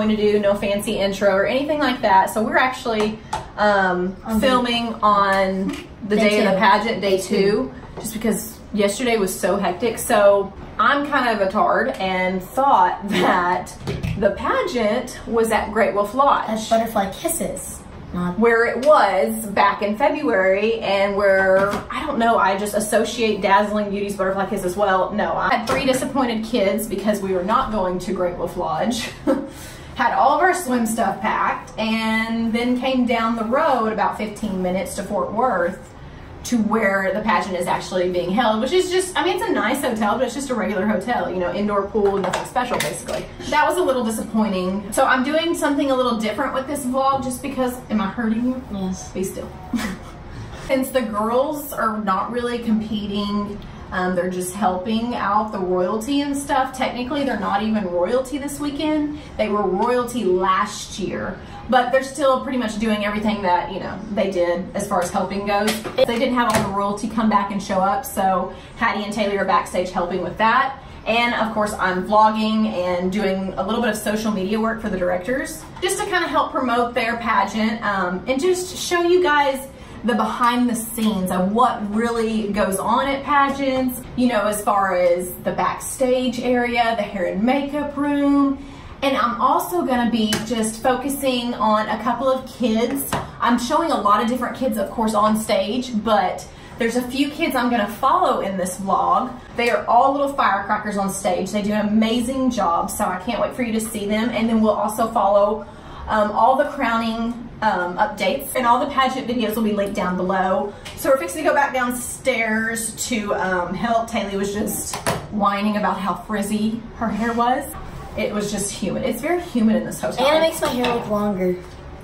going to do no fancy intro or anything like that. So we're actually um, filming on the day, Day of the pageant, day two, just because yesterday was so hectic. So I'm kind of a tard and thought that the pageant was at Great Wolf Lodge That's butterfly kisses. Not where it was back in February and where I don't know, I just associate Dazzling Beauty's Butterfly Kiss as well. No, I had three disappointed kids because we were not going to Great Wolf Lodge. had all of our swim stuff packed and then came down the road about 15 minutes to Fort Worth to where the pageant is actually being held, which is just, I mean, it's a nice hotel, but it's just a regular hotel, you know, indoor pool, nothing special basically. That was a little disappointing. So I'm doing something a little different with this vlog just because, am I hurting you? yes. Be still. Since the girls are not really competing, um, they're just helping out the royalty and stuff. Technically, they're not even royalty this weekend. They were royalty last year, but they're still pretty much doing everything that, you know, they did as far as helping goes. They didn't have all the royalty come back and show up, so Hattie and Taylor are backstage helping with that. And of course, I'm vlogging and doing a little bit of social media work for the directors just to kind of help promote their pageant um, and just show you guys the behind the scenes of what really goes on at pageants, you know, as far as the backstage area, the hair and makeup room. And I'm also gonna be just focusing on a couple of kids. I'm showing a lot of different kids, of course, on stage, but there's a few kids I'm gonna follow in this vlog. They are all little firecrackers on stage. They do an amazing job, so I can't wait for you to see them. And then we'll also follow um, all the crowning um, updates and all the pageant videos will be linked down below. So we're fixing to go back downstairs to um, help. Taylor was just whining about how frizzy her hair was. It was just humid. It's very humid in this hotel. And it makes my hair look longer.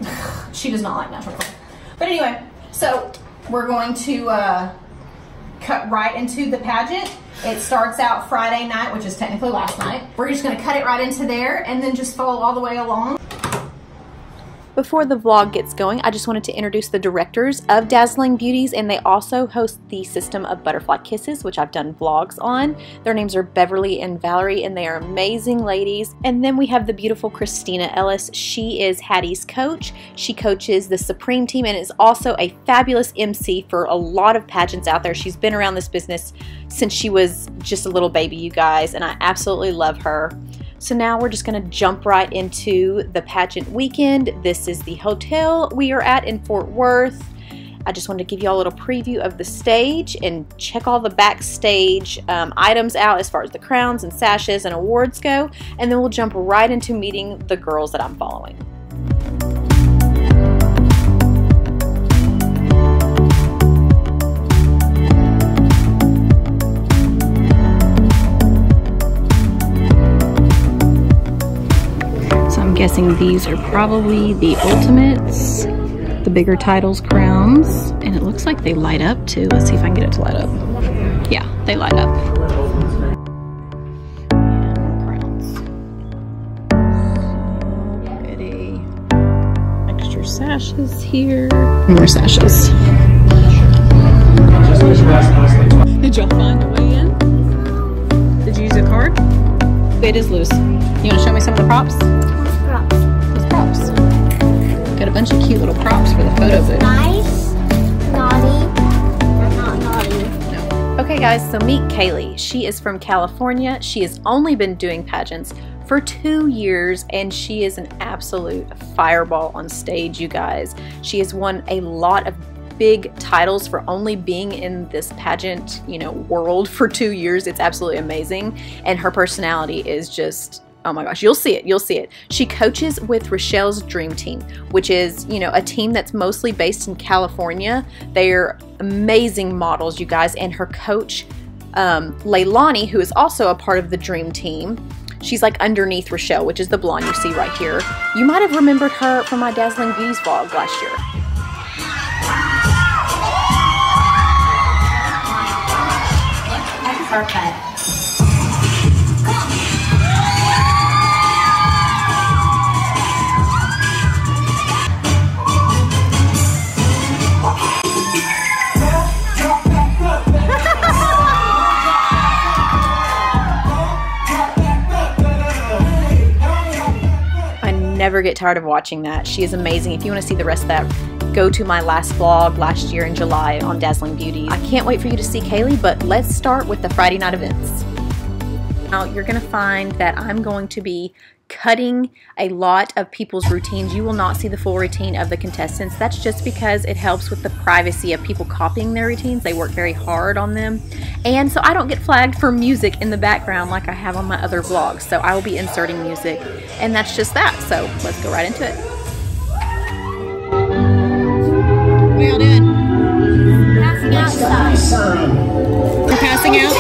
she does not like natural color. But anyway, so we're going to uh, cut right into the pageant. It starts out Friday night, which is technically last night. We're just gonna cut it right into there and then just follow all the way along. Before the vlog gets going, I just wanted to introduce the directors of Dazzling Beauties, and they also host the System of Butterfly Kisses, which I've done vlogs on. Their names are Beverly and Valerie, and they are amazing ladies. And then we have the beautiful Christina Ellis. She is Hattie's coach. She coaches the Supreme team and is also a fabulous MC for a lot of pageants out there. She's been around this business since she was just a little baby, you guys, and I absolutely love her. So now we're just going to jump right into the pageant weekend. This is the hotel we are at in Fort Worth. I just wanted to give you all a little preview of the stage and check all the backstage um, items out as far as the crowns and sashes and awards go. And then we'll jump right into meeting the girls that I'm following. Guessing these are probably the ultimates, the bigger titles, crowns, and it looks like they light up too. Let's see if I can get it to light up. Yeah, they light up. Sashes here. More sashes. Did y'all find a way in? Did you use a card? It is loose. You want to show me some of the props? Got a bunch of cute little props for the photo booth. Nice, naughty, or not naughty. No. Okay, guys, so meet Kaylee. She is from California. She has only been doing pageants for two years and she is an absolute fireball on stage, you guys. She has won a lot of big titles for only being in this pageant, you know, world for two years. It's absolutely amazing. And her personality is just Oh my gosh, you'll see it. You'll see it. She coaches with Rashell's Dream Team, which is, you know, a team that's mostly based in California. They're amazing models, you guys, and her coach, um, Leilani, who is also a part of the Dream Team. She's like underneath Rochelle, which is the blonde you see right here. You might have remembered her from my Dazzling Beauties vlog last year. Perfect. Never get tired of watching that. She is amazing. If you want to see the rest of that, go to my last vlog last year in July on Dazzling Beauty. I can't wait for you to see Kaylee, but let's start with the Friday night events. Now, you're going to find that I'm going to be cutting a lot of people's routines. You will not see the full routine of the contestants. That's just because it helps with the privacy of people copying their routines. They work very hard on them. And so I don't get flagged for music in the background like I have on my other vlogs. So I will be inserting music and that's just that. So let's go right into it. What are y'all doing? Passing out. We're passing out.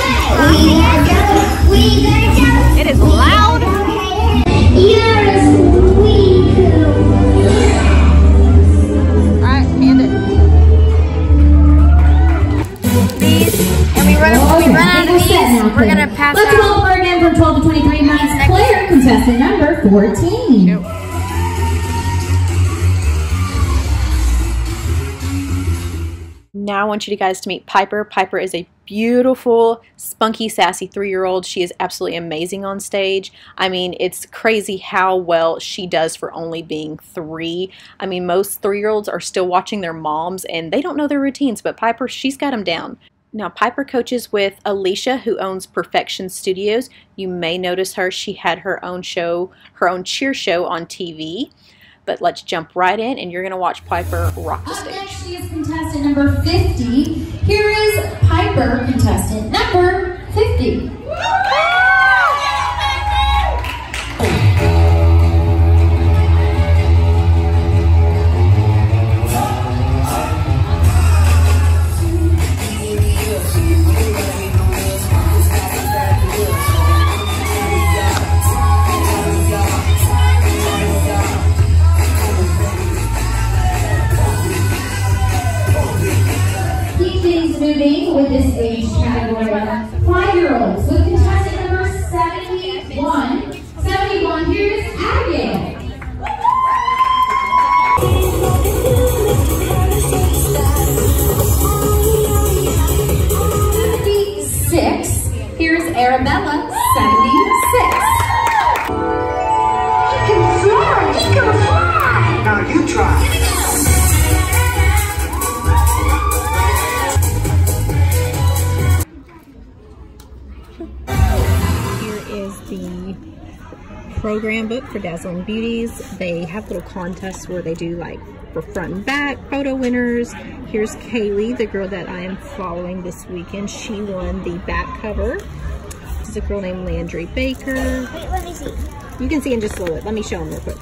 It is loud. These. We're gonna pass Let's go out. over again from 12 to 23 minutes. Player contestant number 14. Now I want you guys to meet Piper. Piper is a beautiful, spunky, sassy three-year-old. She is absolutely amazing on stage. I mean, it's crazy how well she does for only being three. I mean, most three-year-olds are still watching their moms and they don't know their routines, but Piper, she's got them down. Now, Piper coaches with Alisha, who owns Perfection Studios. You may notice her. She had her own show, her own cheer show on TV. But let's jump right in, and you're going to watch Piper rock the Up stage. next, she is contestant number 50. Here is Piper, contestant number 50. Moving with this age category. Five-year-olds is the program book for Dazzling Beauties. They have little contests where they do like for front and back photo winners. Here's Kaylee, the girl that I am following this weekend. She won the back cover. This is a girl named Landry Baker. Wait, let me see. You can see in just a little bit. Let me show them real quick.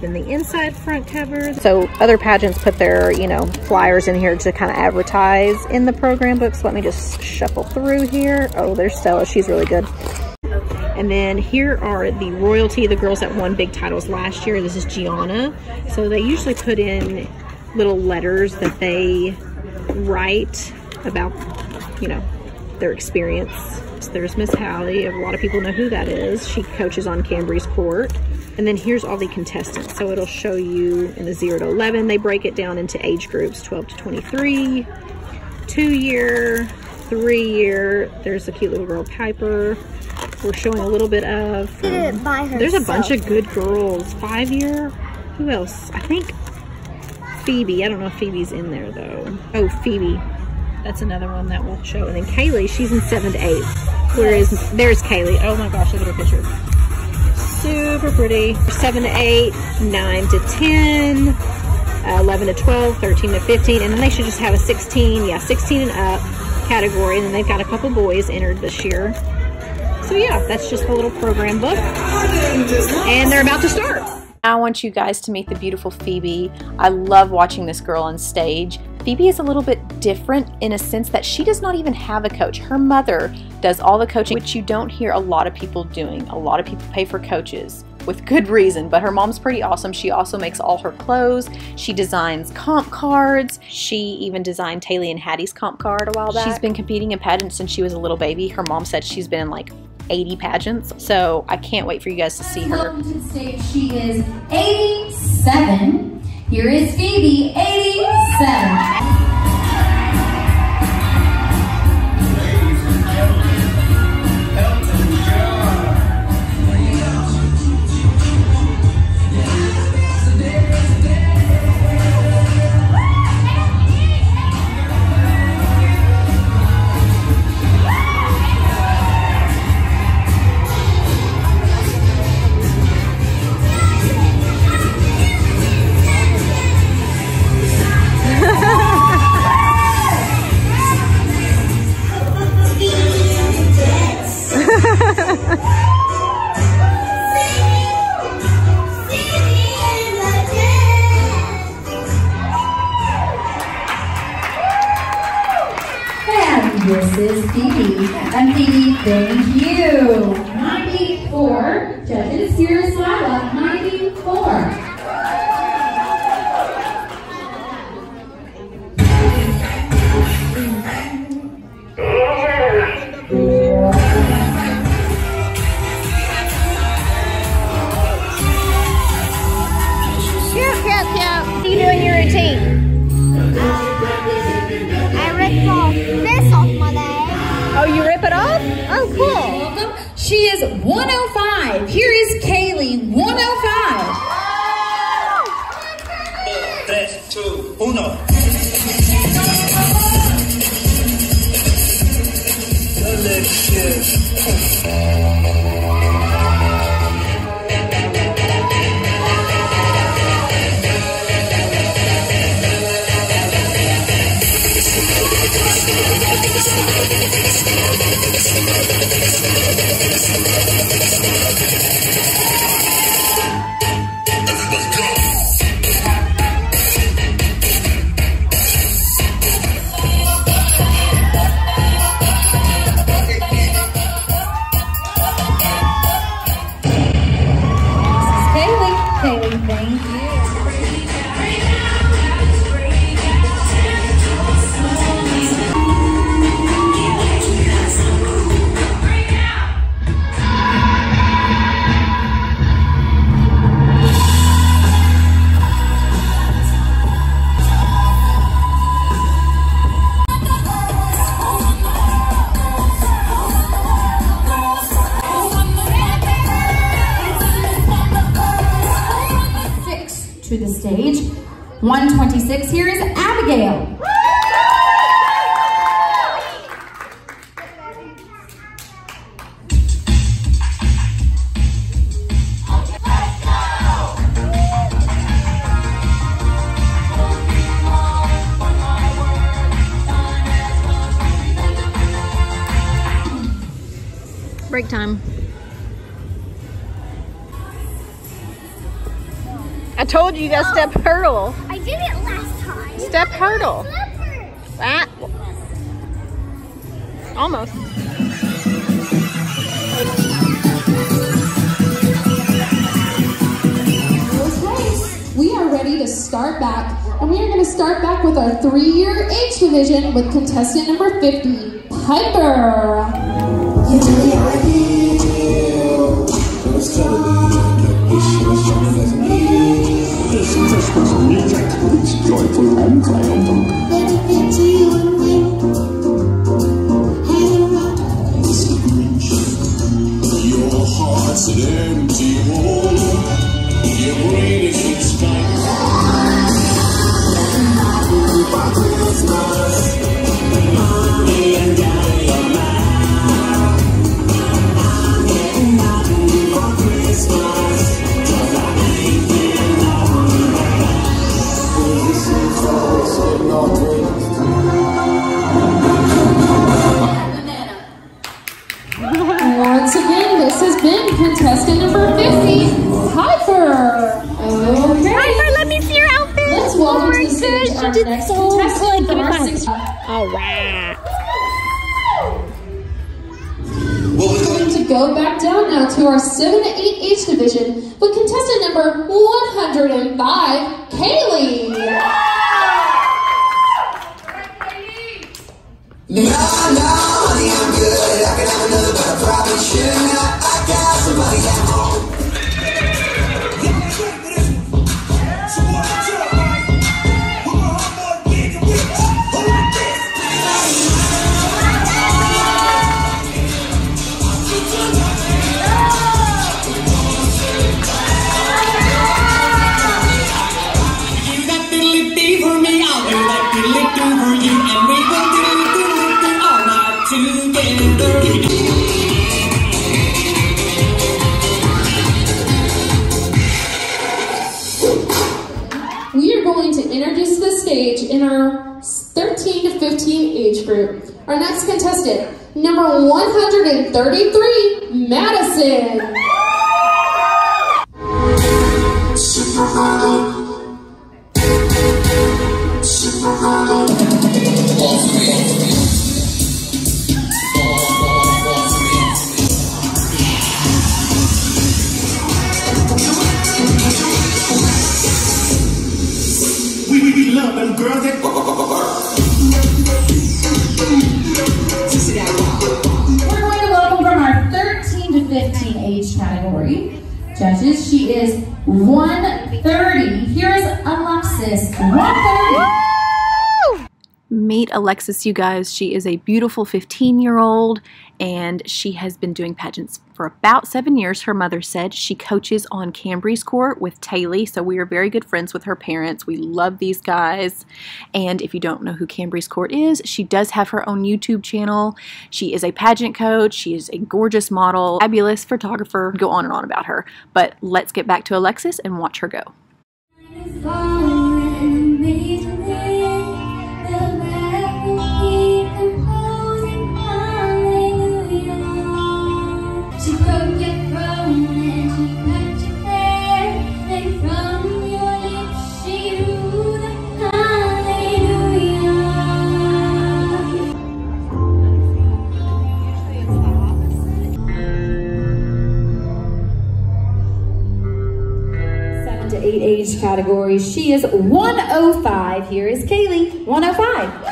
Then the inside front cover. So other pageants put their, you know, flyers in here to kind of advertise in the program books. Let me just shuffle through here. Oh, there's Stella. She's really good. And then here are the royalty, the girls that won big titles last year. This is Gianna. So they usually put in little letters that they write about, you know, their experience. So there's Miss Hallie. A lot of people know who that is. She coaches on Cambrie's court. And then here's all the contestants. So it'll show you in the 0 to 11, they break it down into age groups 12 to 23, two year, three year. There's a cute little girl, Piper. We're showing a little bit of. Um, there's a bunch of good girls. Five year. Who else? I think Phoebe. I don't know if Phoebe's in there though. Oh, Phoebe. That's another one that we'll show. And then Kaylee, she's in seven to eight. Where is there's Kaylee? Oh my gosh, look at her picture. Super pretty. Seven to eight, nine to ten, uh, 11 to 12, 13 to 15, and then they should just have a 16, yeah, 16 and up category. And then they've got a couple boys entered this year. So yeah, that's just the little program book. And they're about to start. I want you guys to meet the beautiful Phoebe. I love watching this girl on stage. Phoebe is a little bit different in a sense that she does not even have a coach. Her mother does all the coaching, which you don't hear a lot of people doing. A lot of people pay for coaches with good reason, but her mom's pretty awesome. She also makes all her clothes. She designs comp cards. She even designed Taylor and Hattie's comp card a while back. She's been competing in pageants since she was a little baby. Her mom said she's been in like 80 pageants. So I can't wait for you guys to see her. To stage. She is 87. Here is Phoebe, 87. 105. Here is Kaylee 105. Tres, two, uno. Delicious. Let's go. stage. 126, here is Abigail. I told you you got to step hurdle. I did it last time. Step hurdle. That Almost. We are ready to start back, and we are going to start back with our three-year age division with contestant number 50, Piper. Two. 33 age category. Judges, she is 130. Here's Alexis, 130. Meet Alexis, you guys. She is a beautiful 15 year old and she has been doing pageants for about seven years. Her mother said she coaches on Cambrie's Court with Taylor, so we are very good friends with her parents. We love these guys. And if you don't know who Cambrie's Court is, she does have her own YouTube channel. She is a pageant coach, she is a gorgeous model, fabulous photographer. Go on and on about her. But let's get back to Alexis and watch her go. Age categories. She is 105. Here is Kaylee, 105.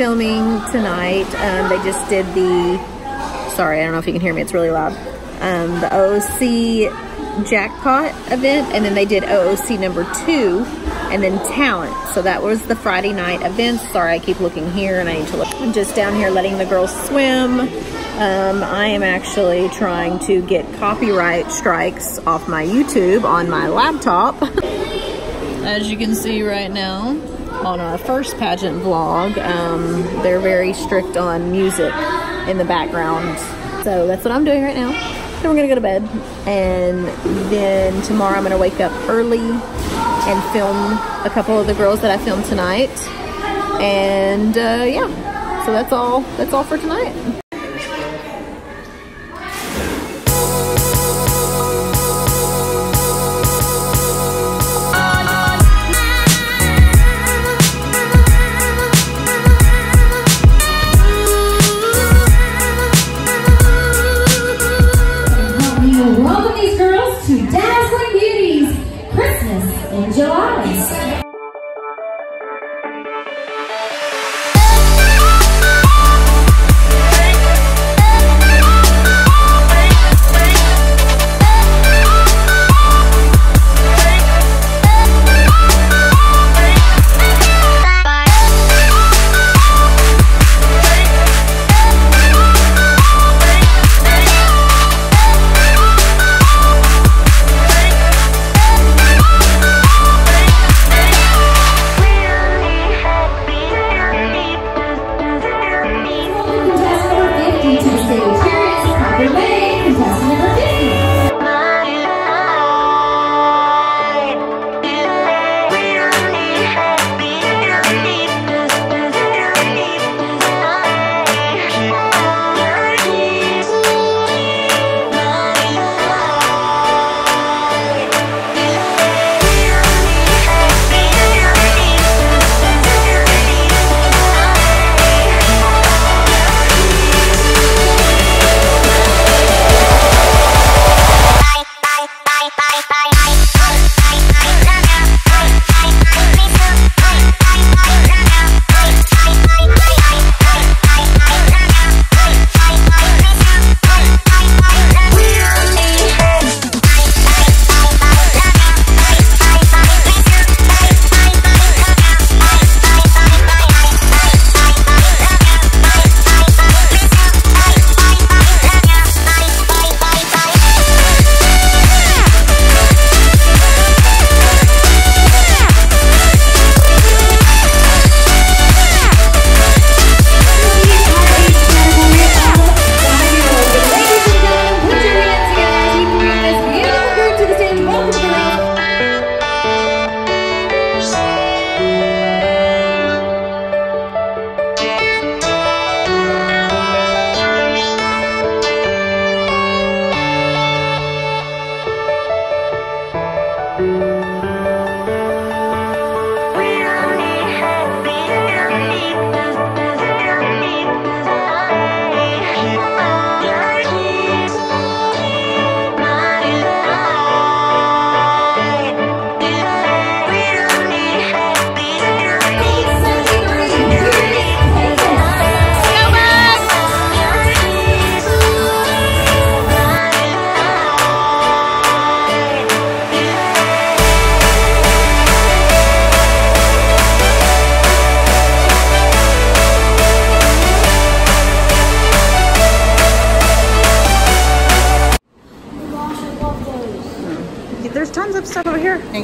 Filming tonight. Um, they just did the, sorry, I don't know if you can hear me, it's really loud. Um, the OOC jackpot event, and then they did OOC number two, and then talent. So that was the Friday night events. Sorry, I keep looking here, and I need to look. I'm just down here letting the girls swim. Um, I am actually trying to get copyright strikes off my YouTube on my laptop. As you can see right now, on our first pageant vlog, um, they're very strict on music in the background. So that's what I'm doing right now. Then we're gonna go to bed, and then tomorrow I'm gonna wake up early and film a couple of the girls that I filmed tonight. And uh, yeah, so that's all. That's all for tonight.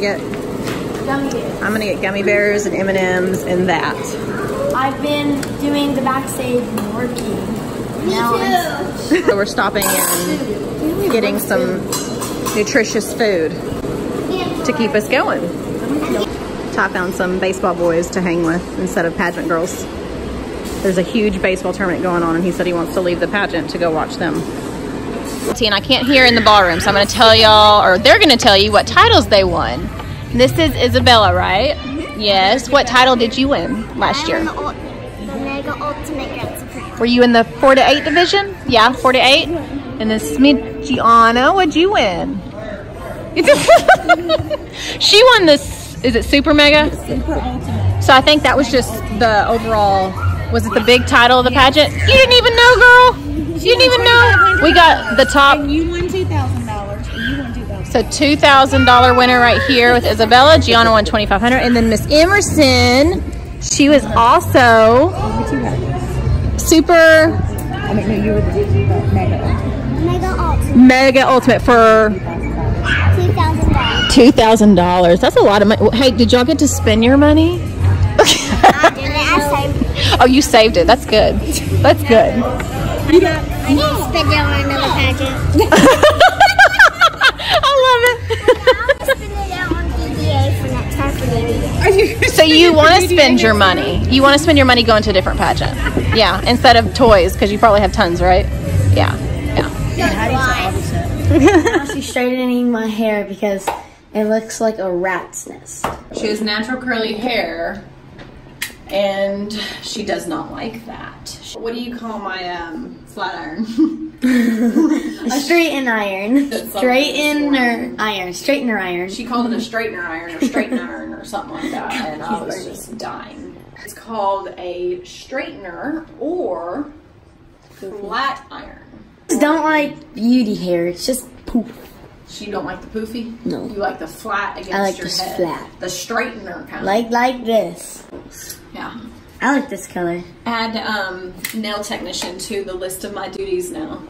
Get? Gummy bears. I'm gonna get gummy bears and M and M's and that. I've been doing the backstage and working. now So we're stopping and getting some nutritious food to keep us going. Ty found some baseball boys to hang with instead of pageant girls. There's a huge baseball tournament going on and he said he wants to leave the pageant to go watch them. And I can't hear in the ballroom, so I'm going to tell y'all, or they're going to tell you what titles they won. This is Isabella, right? Yes. What title did you win last year? The Mega Ultimate Grand Supreme. Were you in the four to eight division? Yeah, four to eight. And then Miss Gianna, what'd you win? she won this. Is it Super Mega? Super Ultimate. So I think that was just the overall. Was it the big title of the pageant? You didn't even know, girl. You didn't even know. We got the top. You won two thousand dollars. You won two thousand. So two thousand dollar winner right here with Isabella. Gianna won twenty five hundred, and then Miss Emerson. She was also super I mean, no, you were the mega. Mega Ultimate. mega ultimate for Two thousand dollars. two thousand dollars. That's a lot of money. Hey, did y'all get to spend your money? I did it. I saved. oh, you saved it. That's good. That's good. I need to spend it on another pageant. I love it. I'll spend it out on DBA for next time for DBA. so you want to spend your money? You want to spend your money going to a different pageant? Yeah, instead of toys because you probably have tons, right? Yeah, yeah. She's straightening my hair because it looks like a rat's nest. She has natural curly hair, and she does not like that. What do you call my um, flat iron? A straighten iron. Straightener iron. Straightener iron. She called it a straightener iron or straighten iron or something like that, and I was just dying. It's called a straightener or flat iron. Just don't like beauty hair. It's just poof. So you don't like the poofy? No. You like the flat against I like your this head. flat. The straightener kind. Like like this. yeah. I like this color. Add um, nail technician to the list of my duties now.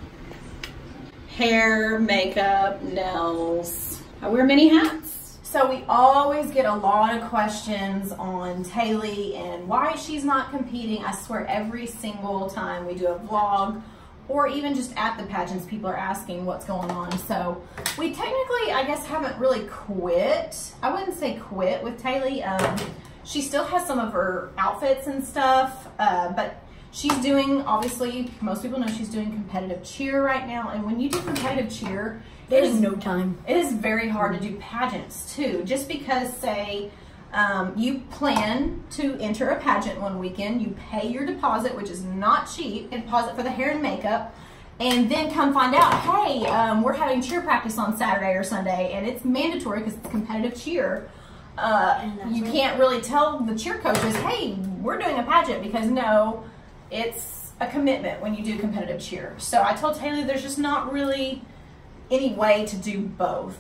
Hair, makeup, nails. I wear many hats. So we always get a lot of questions on Taylor and why she's not competing. I swear every single time we do a vlog or even just at the pageants, people are asking what's going on. So we technically, I guess, haven't really quit. I wouldn't say quit with Taylor. Um, she still has some of her outfits and stuff, uh, but she's doing, obviously, most people know she's doing competitive cheer right now. And when you do competitive cheer, There's no time. it is very hard to do pageants too. Just because, say, um, you plan to enter a pageant one weekend, you pay your deposit, which is not cheap, deposit for the hair and makeup, and then come find out, hey, um, we're having cheer practice on Saturday or Sunday, and it's mandatory because it's competitive cheer. Uh, you can't really tell the cheer coaches, hey, we're doing a pageant because no, it's a commitment when you do competitive cheer. So I told Taylor there's just not really any way to do both.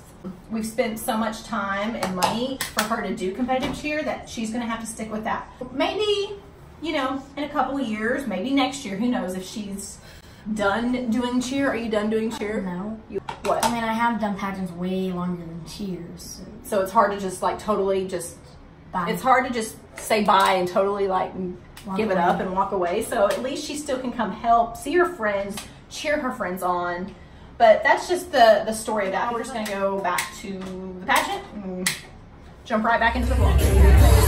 We've spent so much time and money for her to do competitive cheer that she's going to have to stick with that. Maybe, you know, in a couple of years, maybe next year, who knows if she's done doing cheer. Are you done doing cheer? No. You, what? I mean, I have done pageants way longer than cheers. So So it's hard to just like totally just, bye. it's hard to just say bye and totally like Walk give it up and walk away. So at least she still can come help, see her friends, cheer her friends on. But that's just the, the story of that. We're just gonna go back to the pageant and jump right back into the vlog.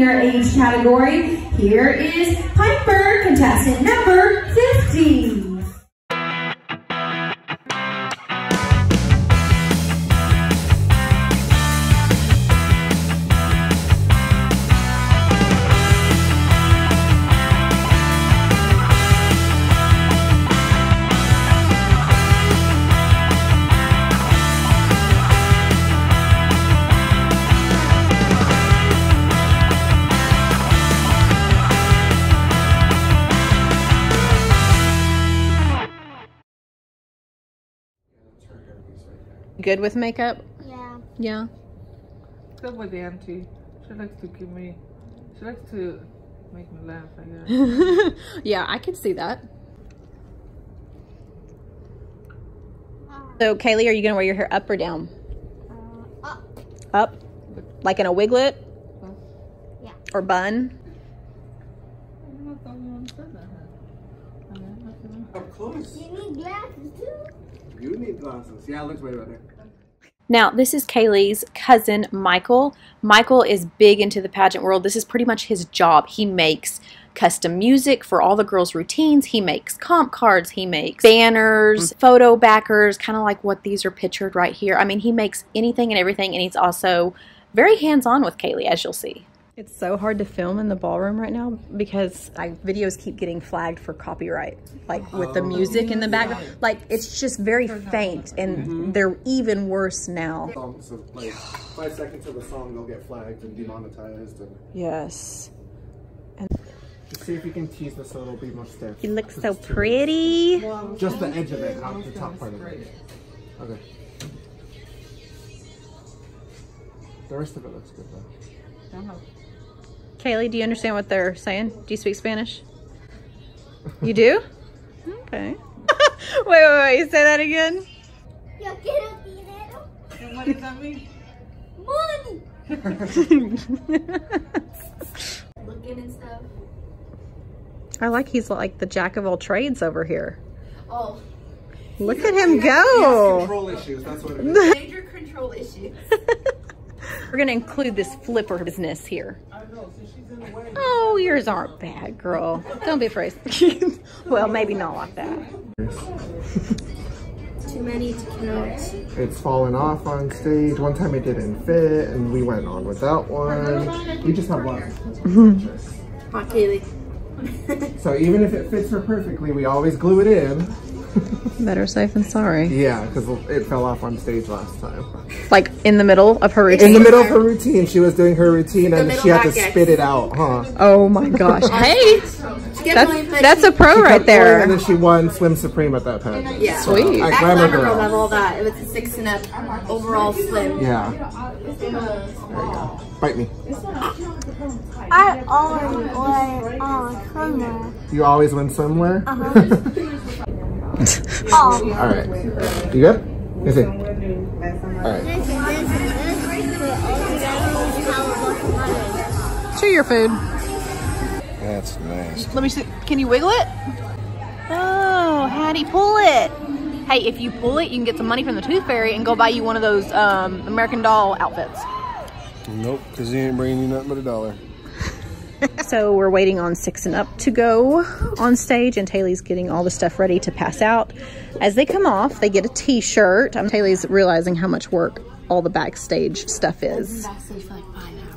Three-year age category. Here is Piper, contestant number 50. Good with makeup? Yeah. Yeah. Except with the auntie. She likes to give me, she likes to make me laugh, I guess. yeah, I can see that. So, Kaylee, are you going to wear your hair up or down? Uh, up. Up? Like in a wiglet? Yeah. Or bun? I'm not the only one who said that. huh? I mean, I'm not the one- Up close. You need glasses too. You need glasses. Yeah, it looks way better. Now, this is Kaylee's cousin, Michael. Michael is big into the pageant world. This is pretty much his job. He makes custom music for all the girls' routines. He makes comp cards. He makes banners, mm-hmm. photo backers, kind of like what these are pictured right here. I mean, he makes anything and everything, and he's also very hands on with Kaylee, as you'll see. It's so hard to film in the ballroom right now because my videos keep getting flagged for copyright, like with the music in the background. Like it's just very faint, and they're even worse now. Song, so like five seconds of the song, they'll get flagged and demonetized. And Yes. just see if you can tease this so it'll be more stiff. You look so pretty. Just the edge of it, not the top part of it. Okay. The rest of it looks good though. Don't know. Kaylee, do you understand what they're saying? Do you speak Spanish? You do? Okay. wait, wait, wait. You say that again. Yo quiero dinero. And what does that mean? Money. Looking and stuff. I like he's like the jack of all trades over here. Oh, Look at him go. Control issues, that's what it is. major control issues. We're gonna include this flipper business here. Oh, yours aren't bad, girl. Don't be afraid. well, maybe not like that. Too many to count. It's fallen off on stage. One time it didn't fit, and we went on without one. We just have one. Hot Kaylee. So even if it fits her perfectly, we always glue it in. Better safe than sorry. Yeah, because it fell off on stage last time. Like in the middle of her routine. In the middle of her routine, she was doing her routine and she had to back spit it out, huh? Oh my gosh. hey, that's that's a pro She right there. And then she won Swim Supreme at that pageant. Yeah. Sweet. At At Glamour Glamour Girl Girl. level, that it was a six and up overall slim. Yeah. There you go. Bite me. I always wear on camera. You always win swimwear? Uh-huh. Oh. All right. You good? Let me see. All right. This is this is Show your food. That's nice. Let me see. Can you wiggle it? Oh, how'd he pull it? Hey, if you pull it, you can get some money from the Tooth Fairy and go buy you one of those um, American Doll outfits. Nope, because he ain't bringing you nothing but a dollar. So we're waiting on Six and Up to go on stage, and Taylor's getting all the stuff ready to pass out. As they come off, they get a T-shirt. Um, Taylor's realizing how much work all the backstage stuff is.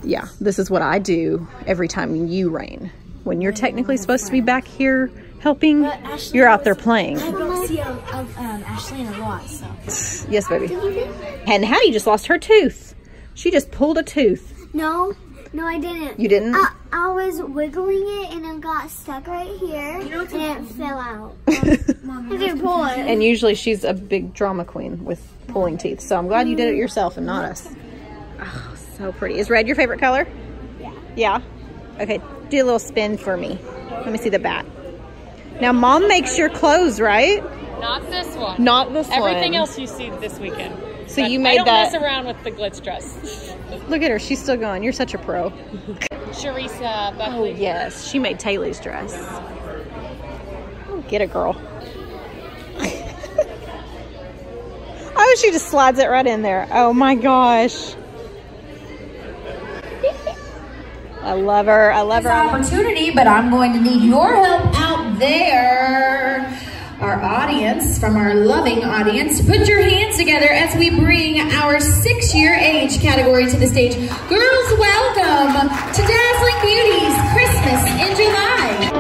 Yeah, this is what I do every time you rain. When you're technically supposed to be back here helping, you're out there playing. I don't see of um, Ashley a lot, so. Yes, baby. And Hattie just lost her tooth. She just pulled a tooth. No, no, I didn't. You didn't? I, I was wiggling it and it got stuck right here and it fell out. I didn't pull it. And usually she's a big drama queen with pulling teeth. So I'm glad you did it yourself and not us. Oh, so pretty. Is red your favorite color? Yeah. Yeah? Okay, do a little spin for me. Let me see the back. Now, mom makes your clothes, right? Not this one. Not this Everything one. Everything else you see this weekend. So But you I made don't that. mess around with the glitz dress. Look at her. She's still going. You're such a pro. Charissa Oh, Buckley. yes. She made Taylor's dress. Oh, get a girl. oh, she just slides it right in there. Oh, my gosh. I love her. I love her. opportunity, but I'm going to need your help out there. Our audience, from our loving audience, put your hands together as we bring our six-year age category to the stage. Girls, welcome to Dazzling Beauties Christmas in July.